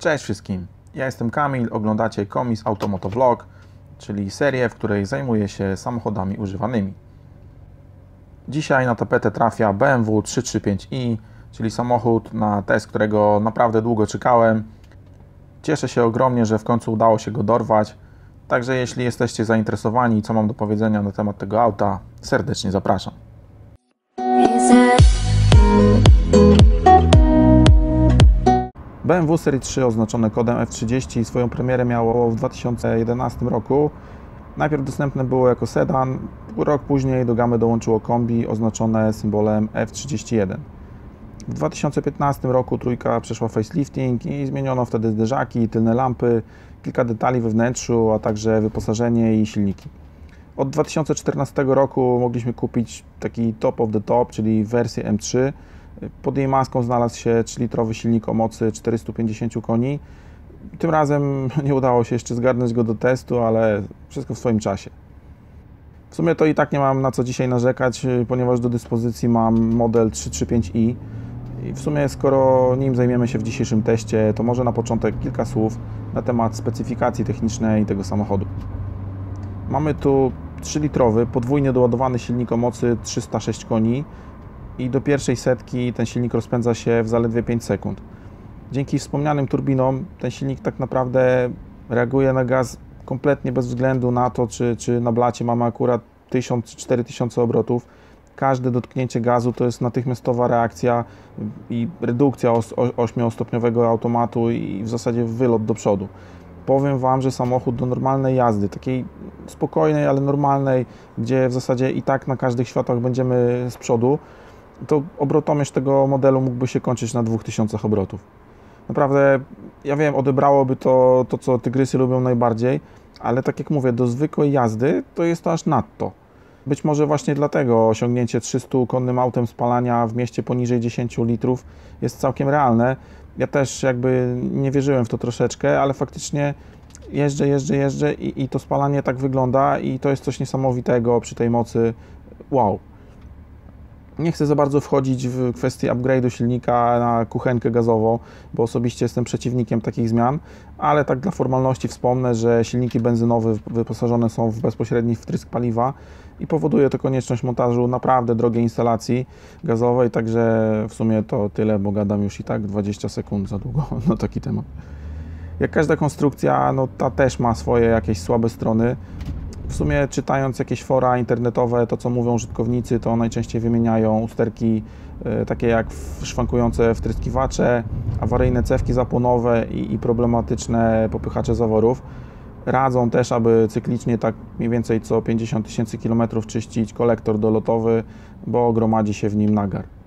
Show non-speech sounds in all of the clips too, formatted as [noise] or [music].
Cześć wszystkim, ja jestem Kamil, oglądacie Komis Automotovlog, czyli serię, w której zajmuję się samochodami używanymi. Dzisiaj na tapetę trafia BMW 335i, czyli samochód na test, którego naprawdę długo czekałem. Cieszę się ogromnie, że w końcu udało się go dorwać, także jeśli jesteście zainteresowani, co mam do powiedzenia na temat tego auta, serdecznie zapraszam. BMW Serii 3 oznaczone kodem F30 swoją premierę miało w 2011 roku. Najpierw dostępne było jako sedan, rok później do gamy dołączyło kombi oznaczone symbolem F31. W 2015 roku trójka przeszła facelifting i zmieniono wtedy zderzaki, tylne lampy, kilka detali we wnętrzu, a także wyposażenie i silniki. Od 2014 roku mogliśmy kupić taki top of the top, czyli wersję M3, pod jej maską znalazł się 3-litrowy silnik o mocy 450 koni. Tym razem [laughs] nie udało się jeszcze zgarnąć go do testu, ale wszystko w swoim czasie. W sumie to i tak nie mam na co dzisiaj narzekać, ponieważ do dyspozycji mam model 335i. I w sumie, skoro nim zajmiemy się w dzisiejszym teście, to może na początek kilka słów na temat specyfikacji technicznej tego samochodu. Mamy tu 3-litrowy, podwójnie doładowany silnik o mocy 306 koni i do pierwszej setki ten silnik rozpędza się w zaledwie 5 sekund. Dzięki wspomnianym turbinom ten silnik tak naprawdę reaguje na gaz kompletnie bez względu na to, czy, czy na blacie mamy akurat 1000 czy 4000 obrotów. Każde dotknięcie gazu to jest natychmiastowa reakcja i redukcja 8-stopniowego automatu i w zasadzie wylot do przodu. Powiem Wam, że samochód do normalnej jazdy, takiej spokojnej, ale normalnej, gdzie w zasadzie i tak na każdych światłach będziemy z przodu, to obrotomierz tego modelu mógłby się kończyć na 2000 obrotów. Naprawdę, ja wiem, odebrałoby to, to co tygrysy lubią najbardziej, ale tak jak mówię, do zwykłej jazdy to jest to aż nadto. Być może właśnie dlatego osiągnięcie 300 konnym autem spalania w mieście poniżej 10 litrów jest całkiem realne. Ja też jakby nie wierzyłem w to troszeczkę, ale faktycznie jeżdżę, jeżdżę, jeżdżę i, i to spalanie tak wygląda i to jest coś niesamowitego przy tej mocy. Wow, nie chcę za bardzo wchodzić w kwestię upgrade'u silnika na kuchenkę gazową, bo osobiście jestem przeciwnikiem takich zmian, ale tak dla formalności wspomnę, że silniki benzynowe wyposażone są w bezpośredni wtrysk paliwa i powoduje to konieczność montażu naprawdę drogiej instalacji gazowej, także w sumie to tyle, bo gadam już i tak 20 sekund za długo [laughs] na taki temat. Jak każda konstrukcja, no ta też ma swoje jakieś słabe strony. W sumie czytając jakieś fora internetowe, to co mówią użytkownicy, to najczęściej wymieniają usterki e, takie jak szwankujące wtryskiwacze, awaryjne cewki zapłonowe i, i problematyczne popychacze zaworów. Radzą też, aby cyklicznie tak mniej więcej co 50 tysięcy kilometrów czyścić kolektor dolotowy, bo gromadzi się w nim nagar.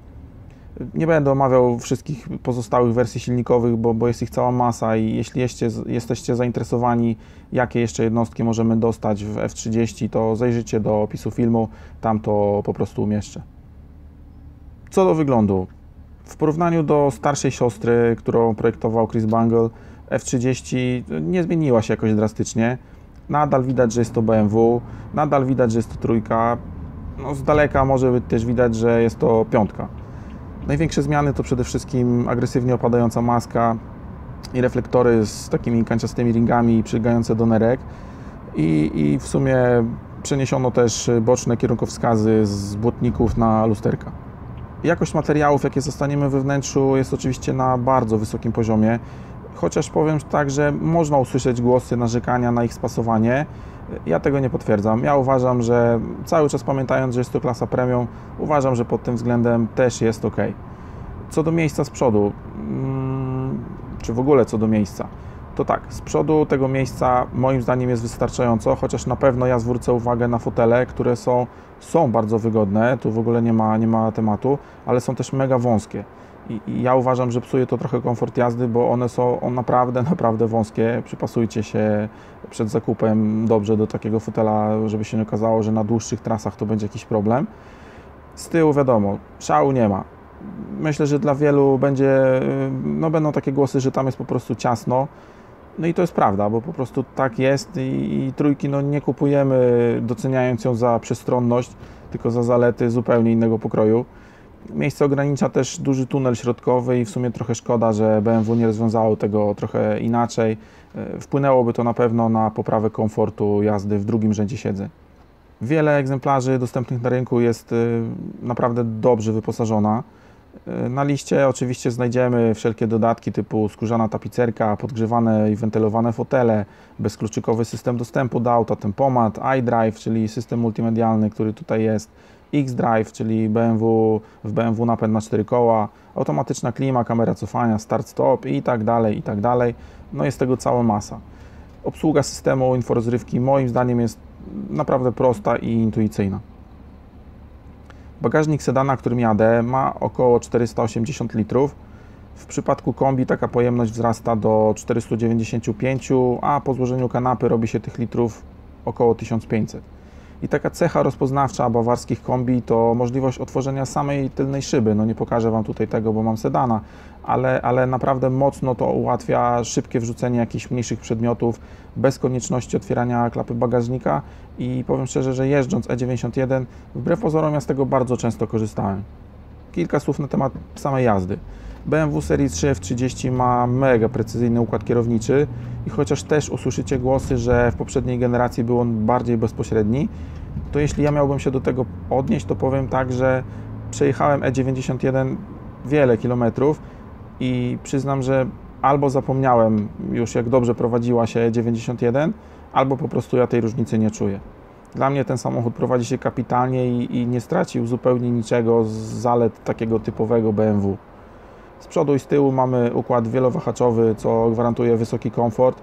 Nie będę omawiał wszystkich pozostałych wersji silnikowych, bo, bo jest ich cała masa i jeśli jesteście, zainteresowani, jakie jeszcze jednostki możemy dostać w F30, to zajrzyjcie do opisu filmu, tam to po prostu umieszczę. Co do wyglądu. W porównaniu do starszej siostry, którą projektował Chris Bangle, F30 nie zmieniła się jakoś drastycznie. Nadal widać, że jest to BMW, nadal widać, że jest to trójka. No, z daleka może być też widać, że jest to piątka. Największe zmiany to przede wszystkim agresywnie opadająca maska i reflektory z takimi kanciastymi ringami przygające do nerek i, i w sumie przeniesiono też boczne kierunkowskazy z błotników na lusterka. Jakość materiałów, jakie zostaniemy we wnętrzu jest oczywiście na bardzo wysokim poziomie, chociaż powiem tak, że można usłyszeć głosy narzekania na ich spasowanie, ja tego nie potwierdzam. Ja uważam, że cały czas pamiętając, że jest to klasa premium, uważam, że pod tym względem też jest ok. Co do miejsca z przodu, mm, czy w ogóle co do miejsca, to tak, z przodu tego miejsca moim zdaniem jest wystarczająco, chociaż na pewno ja zwrócę uwagę na fotele, które są, są bardzo wygodne, tu w ogóle nie ma, nie ma tematu, ale są też mega wąskie. I, I, ja uważam, że psuje to trochę komfort jazdy, bo one są naprawdę, [laughs] naprawdę wąskie. Przypasujcie się przed zakupem dobrze do takiego fotela, żeby się nie okazało, że na dłuższych trasach to będzie jakiś problem. Z tyłu wiadomo, szału nie ma. Myślę, że dla wielu będzie, no będą takie głosy, że tam jest po prostu ciasno. No i to jest prawda, bo po prostu tak jest i, i trójki no nie kupujemy doceniając ją za przestronność, tylko za zalety zupełnie innego pokroju. Miejsce ogranicza też duży tunel środkowy i w sumie trochę szkoda, że BMW nie rozwiązało tego trochę inaczej. E, wpłynęłoby to na pewno na poprawę komfortu jazdy w drugim rzędzie siedzeń. Wiele egzemplarzy dostępnych na rynku jest e, naprawdę dobrze wyposażona. E, na liście oczywiście znajdziemy wszelkie dodatki typu skórzana tapicerka, podgrzewane i wentylowane fotele, bezkluczykowy system dostępu do auta, tempomat, iDrive, czyli system multimedialny, który tutaj jest, X-Drive, czyli BMW, w BMW napęd na 4 koła, automatyczna klima, kamera cofania, start-stop i tak dalej, i tak dalej. No jest tego cała masa. Obsługa systemu inforozrywki moim zdaniem jest naprawdę prosta i intuicyjna. Bagażnik sedana, którym jadę, ma około 480 litrów. W przypadku kombi taka pojemność wzrasta do 495, a po złożeniu kanapy robi się tych litrów około 1500. I taka cecha rozpoznawcza bawarskich kombi to możliwość otworzenia samej tylnej szyby. No nie pokażę Wam tutaj tego, bo mam sedana, ale, ale naprawdę mocno to ułatwia szybkie wrzucenie jakichś mniejszych przedmiotów bez konieczności otwierania klapy bagażnika i powiem szczerze, że jeżdżąc E91 wbrew pozorom ja z tego bardzo często korzystałem. Kilka słów na temat samej jazdy. BMW Serii 3 F30 ma mega precyzyjny układ kierowniczy i chociaż też usłyszycie głosy, że w poprzedniej generacji był on bardziej bezpośredni, to jeśli ja miałbym się do tego odnieść, to powiem tak, że przejechałem E91 wiele kilometrów i przyznam, że albo zapomniałem już jak dobrze prowadziła się E91, albo po prostu ja tej różnicy nie czuję. Dla mnie ten samochód prowadzi się kapitalnie i, i nie stracił zupełnie niczego z zalet takiego typowego BMW. Z przodu i z tyłu mamy układ wielowahaczowy, co gwarantuje wysoki komfort,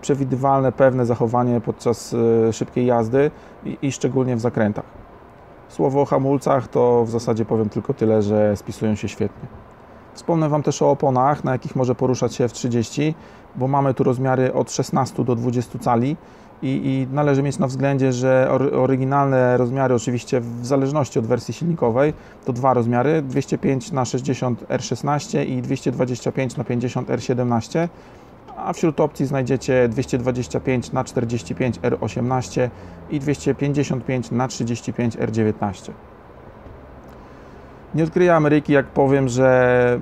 przewidywalne, pewne zachowanie podczas e, szybkiej jazdy i, i szczególnie w zakrętach. Słowo o hamulcach to w zasadzie powiem tylko tyle, że spisują się świetnie. Wspomnę Wam też o oponach, na jakich może poruszać się F30, bo mamy tu rozmiary od 16 do 20 cali i, i należy mieć na względzie, że oryginalne rozmiary, oczywiście w zależności od wersji silnikowej, to dwa rozmiary 205 na 60 R16 i 225 na 50 R17 a wśród opcji znajdziecie 225 na 45 R18 i 255 na 35 R19. Nie odkryję Ameryki, jak powiem, że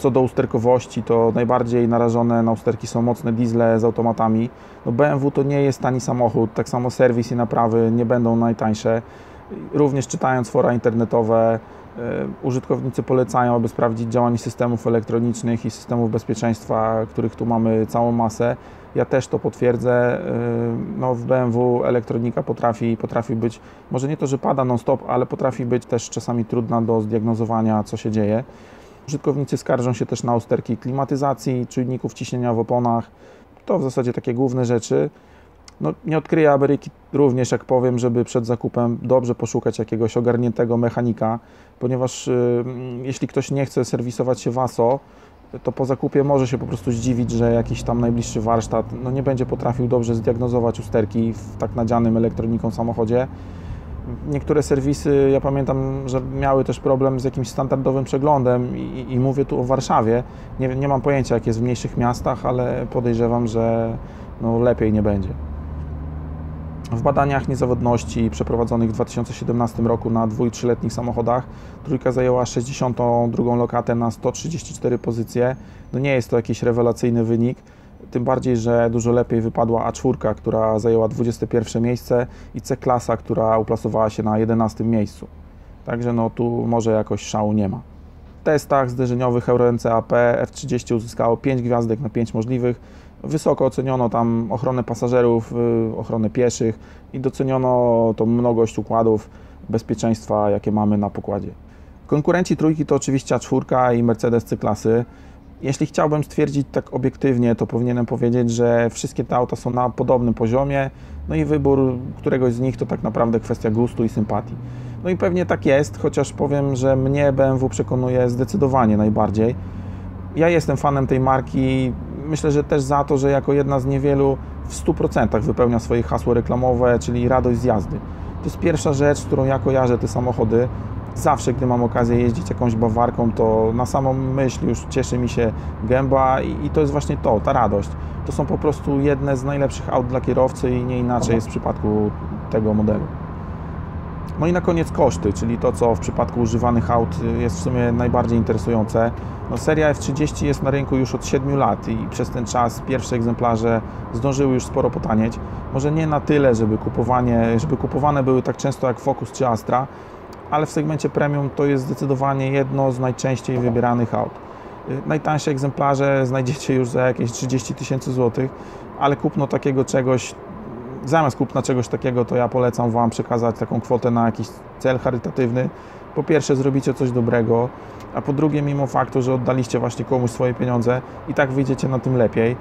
co do usterkowości, to najbardziej narażone na usterki są mocne diesle z automatami. No BMW to nie jest tani samochód, tak samo serwis i naprawy nie będą najtańsze. Również czytając fora internetowe, e, użytkownicy polecają, aby sprawdzić działanie systemów elektronicznych i systemów bezpieczeństwa, których tu mamy całą masę. Ja też to potwierdzę. E, no, w BMW elektronika potrafi, potrafi być, może nie to, że pada non-stop, ale potrafi być też czasami trudna do zdiagnozowania, co się dzieje. Użytkownicy skarżą się też na usterki klimatyzacji, czujników ciśnienia w oponach. To w zasadzie takie główne rzeczy. No, nie odkryję Ameryki również, jak powiem, żeby przed zakupem dobrze poszukać jakiegoś ogarniętego mechanika, ponieważ y, jeśli ktoś nie chce serwisować się WASO, to po zakupie może się po prostu zdziwić, że jakiś tam najbliższy warsztat no, nie będzie potrafił dobrze zdiagnozować usterki w tak nadzianym elektroniką samochodzie. Niektóre serwisy, ja pamiętam, że miały też problem z jakimś standardowym przeglądem i, i mówię tu o Warszawie. Nie, nie mam pojęcia, jak jest w mniejszych miastach, ale podejrzewam, że no, lepiej nie będzie. W badaniach niezawodności przeprowadzonych w 2017 roku na 2- i 3-letnich samochodach trójka zajęła 62 lokatę na 134 pozycje. No nie jest to jakiś rewelacyjny wynik, tym bardziej, że dużo lepiej wypadła A4, która zajęła 21 miejsce i C-klasa, która uplasowała się na 11 miejscu. Także no tu może jakoś szału nie ma. W testach zderzeniowych Euro NCAP F30 uzyskało 5 gwiazdek na 5 możliwych, Wysoko oceniono tam ochronę pasażerów, y, ochronę pieszych i doceniono tą mnogość układów bezpieczeństwa, jakie mamy na pokładzie. Konkurenci trójki to oczywiście A4 i Mercedes C-klasy. Jeśli chciałbym stwierdzić tak obiektywnie, to powinienem powiedzieć, że wszystkie te auta są na podobnym poziomie, no i wybór któregoś z nich to tak naprawdę kwestia gustu i sympatii. No i pewnie tak jest, chociaż powiem, że mnie BMW przekonuje zdecydowanie najbardziej. Ja jestem fanem tej marki, myślę, że też za to, że jako jedna z niewielu w 100% wypełnia swoje hasło reklamowe, czyli radość z jazdy. To jest pierwsza rzecz, którą ja kojarzę te samochody. Zawsze, gdy mam okazję jeździć jakąś bawarką, to na samą myśl już cieszy mi się gęba i, i to jest właśnie to, ta radość. To są po prostu jedne z najlepszych aut dla kierowcy i nie inaczej jest w przypadku tego modelu. No i na koniec koszty, czyli to, co w przypadku używanych aut jest w sumie najbardziej interesujące. No, seria F30 jest na rynku już od 7 lat i przez ten czas pierwsze egzemplarze zdążyły już sporo potanieć. Może nie na tyle, żeby, kupowanie, żeby kupowane były tak często jak Focus czy Astra, ale w segmencie premium to jest zdecydowanie jedno z najczęściej wybieranych aut. Y, najtańsze egzemplarze znajdziecie już za jakieś 30 tysięcy złotych, ale kupno takiego czegoś, zamiast kupna czegoś takiego, to ja polecam Wam przekazać taką kwotę na jakiś cel charytatywny. Po pierwsze zrobicie coś dobrego, a po drugie mimo faktu, że oddaliście właśnie komuś swoje pieniądze i tak wyjdziecie na tym lepiej,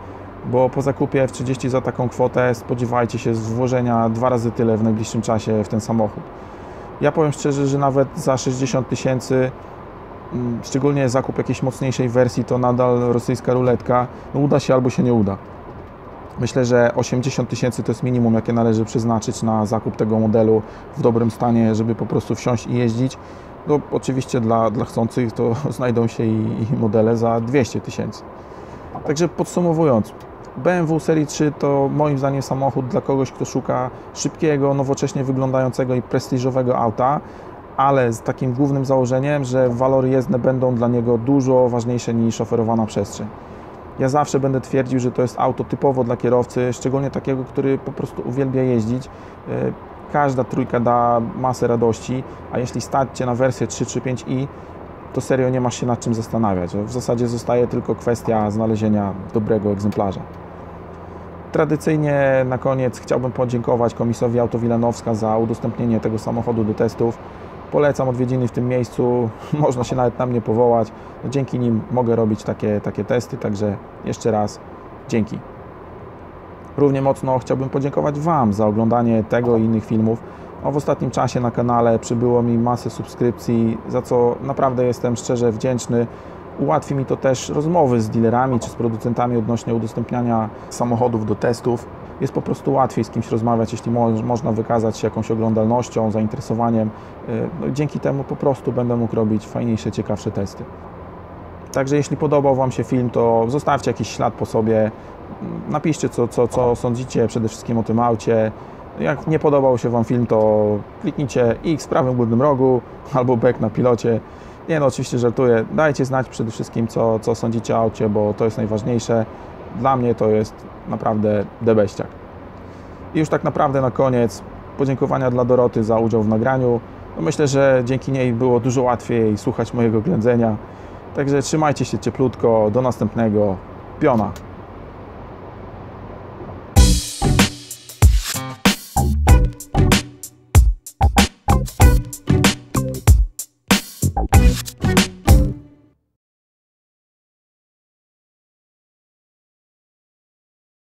bo po zakupie F30 za taką kwotę spodziewajcie się włożenia dwa razy tyle w najbliższym czasie w ten samochód. Ja powiem szczerze, że nawet za 60 tysięcy, mm, szczególnie zakup jakiejś mocniejszej wersji, to nadal rosyjska ruletka, no uda się albo się nie uda. Myślę, że 80 tysięcy to jest minimum, jakie należy przeznaczyć na zakup tego modelu w dobrym stanie, żeby po prostu wsiąść i jeździć. No, oczywiście dla, dla chcących to [laughs] znajdą się i, i modele za 200 tysięcy. Także podsumowując, BMW Serii 3 to moim zdaniem samochód dla kogoś, kto szuka szybkiego, nowocześnie wyglądającego i prestiżowego auta, ale z takim głównym założeniem, że walory jezdne będą dla niego dużo ważniejsze niż oferowana przestrzeń. Ja zawsze będę twierdził, że to jest auto typowo dla kierowcy, szczególnie takiego, który po prostu uwielbia jeździć. E, każda trójka da masę radości, a jeśli stać Cię na wersję 3 czy 5i, to serio nie masz się nad czym zastanawiać. W zasadzie zostaje tylko kwestia znalezienia dobrego egzemplarza. Tradycyjnie na koniec chciałbym podziękować komisowi Auto Wilanowska za udostępnienie tego samochodu do testów. Polecam odwiedziny w tym miejscu, [laughs] można się nawet na mnie powołać. Dzięki nim mogę robić takie, takie testy, także jeszcze raz dzięki. Równie mocno chciałbym podziękować Wam za oglądanie tego i innych filmów. W ostatnim czasie na kanale przybyło mi masę subskrypcji, za co naprawdę jestem szczerze wdzięczny. Ułatwi mi to też rozmowy z dealerami czy z producentami odnośnie udostępniania samochodów do testów. Jest po prostu łatwiej z kimś rozmawiać, jeśli mo można wykazać się jakąś oglądalnością, zainteresowaniem. Y, no, dzięki temu po prostu będę mógł robić fajniejsze, ciekawsze testy. Także jeśli podobał Wam się film, to zostawcie jakiś ślad po sobie. Napiszcie, co, co, co sądzicie przede wszystkim o tym aucie. Jak nie podobał się Wam film, to kliknijcie X w prawym górnym rogu albo back na pilocie. Nie no, oczywiście żartuję. Dajcie znać przede wszystkim, co, co sądzicie o aucie, bo to jest najważniejsze. Dla mnie to jest naprawdę debeściak. I już tak naprawdę na koniec podziękowania dla Doroty za udział w nagraniu. No myślę, że dzięki niej było dużo łatwiej słuchać mojego ględzenia. Także trzymajcie się cieplutko. Do następnego. Piona.